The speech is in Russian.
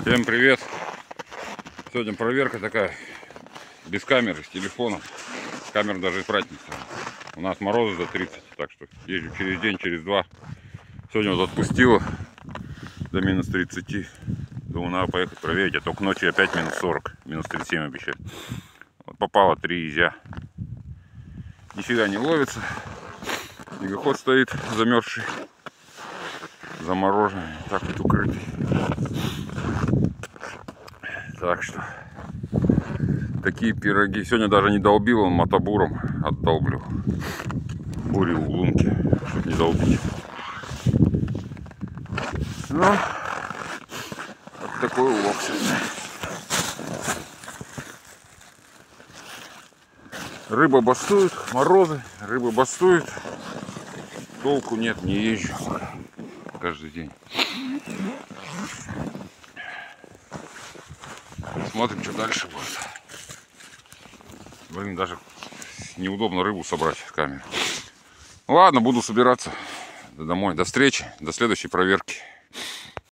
Всем привет! Сегодня проверка такая, без камеры, с телефона. Камер даже брать не стану. У нас морозы до 30, так что езжу через день, через два. Сегодня вот отпустила до минус 30. Думаю, надо поехать проверить, а то к ночи опять минус 40, минус 37 обещают. Вот попало три изя. Нифига не ловится. Снегоход стоит замерзший, замороженный, так вот укрытый. Так что такие пироги. Сегодня даже не долбил, он мотобуром отдолблю. Бури в лунке, чтобы не долбить. Ну, вот такой улов сегодня. Рыба бастует, морозы, рыба бастует. Толку нет, не езжу каждый день. Смотрим, что дальше будет. Блин, даже неудобно рыбу собрать с камеры. Ладно, буду собираться домой. До встречи, до следующей проверки.